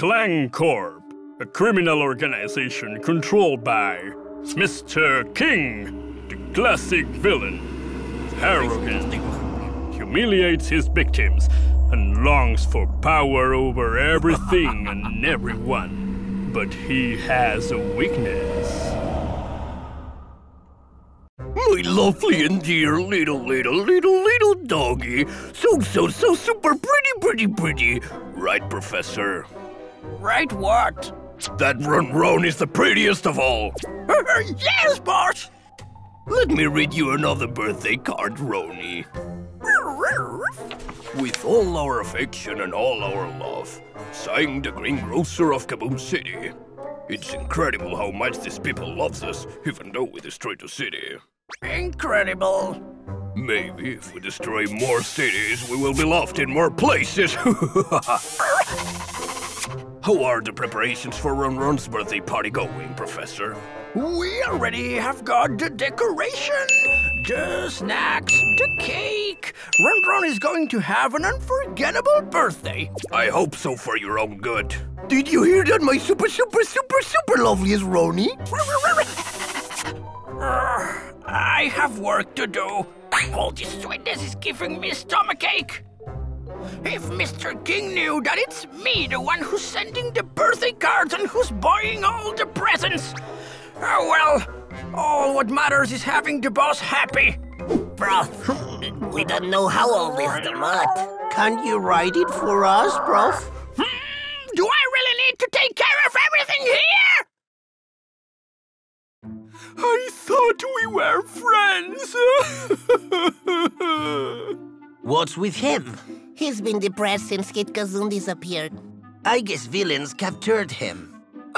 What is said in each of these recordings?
Clang Corp, a criminal organization controlled by Mr. King, the classic villain. Arrogant, humiliates his victims, and longs for power over everything and everyone. But he has a weakness. My lovely and dear little, little, little, little doggy. So, so, so super pretty, pretty, pretty. Right, Professor? Right what? That Ron Ron is the prettiest of all. yes, boss! Let me read you another birthday card, Roni. With all our affection and all our love, signed the greengrocer of Kaboom City. It's incredible how much these people loves us, even though we destroyed the city. Incredible. Maybe if we destroy more cities, we will be loved in more places. How are the preparations for Ron Ron's birthday party going, Professor? We already have got the decoration, the snacks, the cake. Ron Ron is going to have an unforgettable birthday. I hope so for your own good. Did you hear that, my super, super, super, super loveliest Roni? I have work to do. All this sweetness is giving me stomachache. If Mr. King knew that it's me, the one who's sending the birthday cards and who's buying all the presents. Oh well, all what matters is having the boss happy. Prof, we don't know how old is the mud. Can't you write it for us, Prof? Hmm, do I really need to take care of everything here? I thought we were friends. What's with him? He's been depressed since Kid Kazoom disappeared. I guess villains captured him.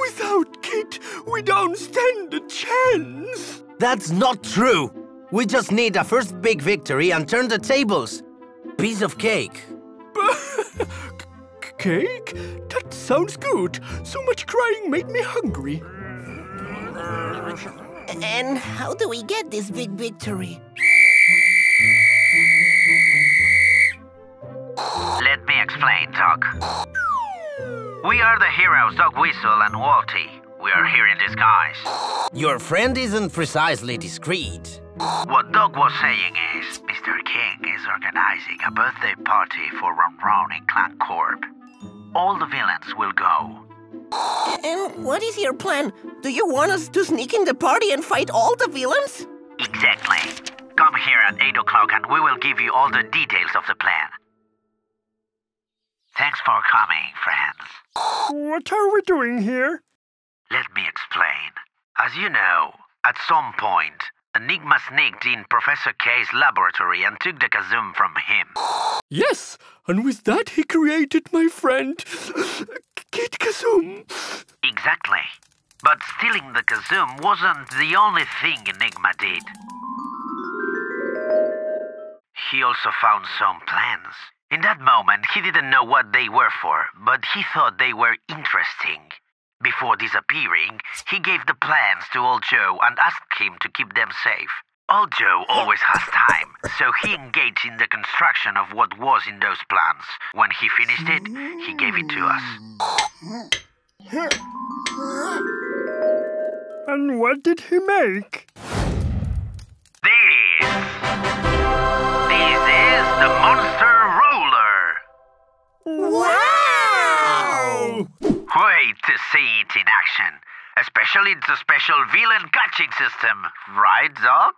Without Kit, we don't stand a chance. That's not true. We just need a first big victory and turn the tables. Piece of cake. cake? That sounds good. So much crying made me hungry. And how do we get this big victory? Let me Doc. We are the heroes Dog Whistle and Walty. We are here in disguise. Your friend isn't precisely discreet. What Doc was saying is, Mr. King is organizing a birthday party for Ron Ron in Clan Corp. All the villains will go. And what is your plan? Do you want us to sneak in the party and fight all the villains? Exactly. Come here at 8 o'clock and we will give you all the details of the plan. For coming, friends. What are we doing here? Let me explain. As you know, at some point, Enigma sneaked in Professor K's laboratory and took the Kazoom from him. Yes, and with that he created my friend, Kid Kazoom. Exactly. But stealing the Kazoom wasn't the only thing Enigma did. He also found some plans. In that moment, he didn't know what they were for, but he thought they were interesting. Before disappearing, he gave the plans to Old Joe and asked him to keep them safe. Old Joe always has time, so he engaged in the construction of what was in those plans. When he finished it, he gave it to us. And what did he make? Especially the special villain catching system. Right, Doc?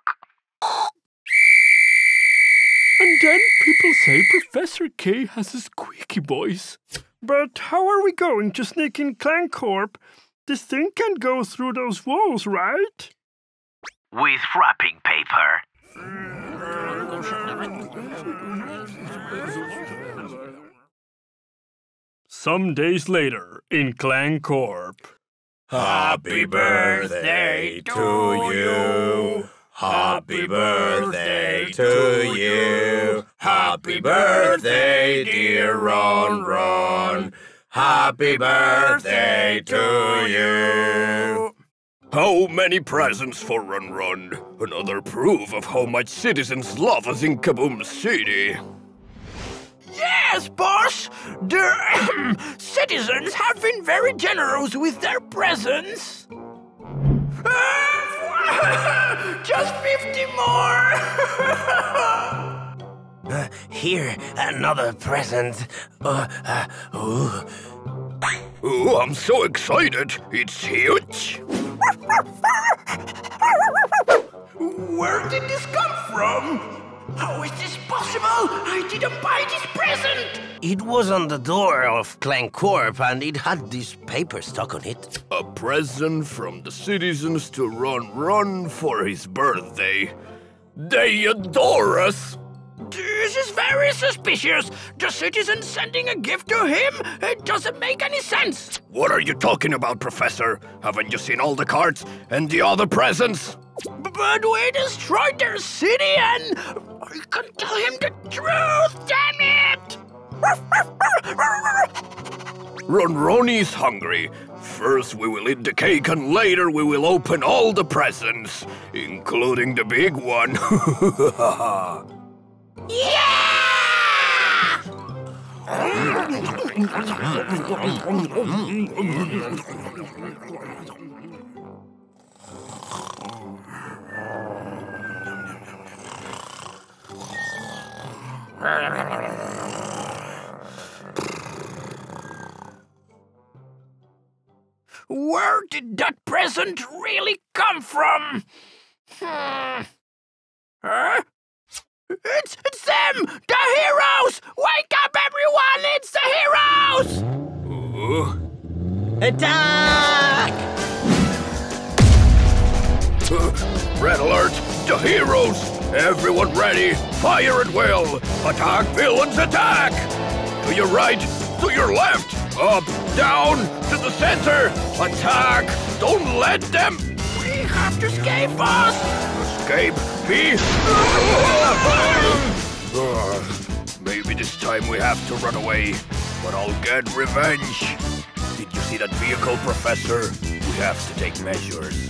And then people say Professor K has a squeaky voice. But how are we going to sneak in Clan Corp? This thing can't go through those walls, right? With wrapping paper. Some days later, in Clan Corp. Happy birthday to you. Happy birthday to you. Happy birthday, dear Ron Ron. Happy birthday to you. How many presents for Ron Ron? Another proof of how much citizens love us in Kaboom City. Yes! boss. The citizens have been very generous with their presents. Just 50 more. Uh, here, another present. Uh, uh, ooh. Oh, I'm so excited. It's huge. Where did this come from? How is this possible? I didn't buy this present. It was on the door of Clancorp and it had this paper stuck on it. A present from the citizens to Ron Ron for his birthday. They adore us. This is very suspicious. The citizen sending a gift to him? It doesn't make any sense. What are you talking about, Professor? Haven't you seen all the cards and the other presents? But we destroyed their city and I can tell him the truth, damn it! Ronroni's hungry. First we will eat the cake and later we will open all the presents, including the big one. Where did that present really come from? Hmm. Huh? It's, it's them! The heroes! Wake up, everyone! It's the heroes! Attack! uh, Red alert! The heroes! Everyone ready! Fire at will! Attack villains attack! To your right, to your left, up, down, to the center! Attack! Don't let them We have to escape, boss! escape me! Uh, Maybe this time we have to run away, but I'll get revenge. Did you see that vehicle, Professor? We have to take measures.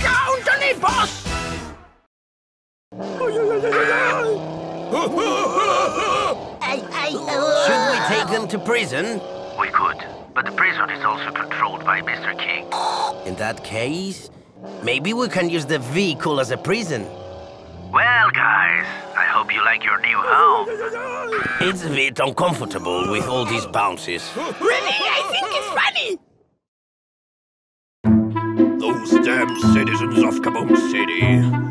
Count on it, boss! Should we take them to prison? We could, but the prison is also controlled by Mr. King. In that case, maybe we can use the vehicle as a prison. Well, guys, I hope you like your new home. It's a bit uncomfortable with all these bounces. Really? I think it's funny! Those damn citizens of Kaboom City.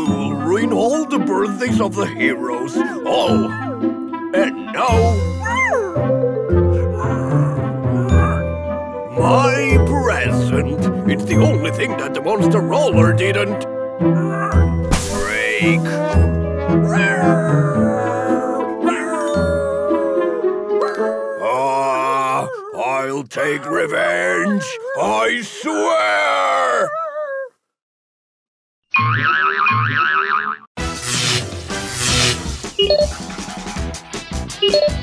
we will ruin all the birthdays of the heroes. Oh, and now... My present! It's the only thing that the monster roller didn't... Break! Ah, I'll take revenge! I swear! Beep.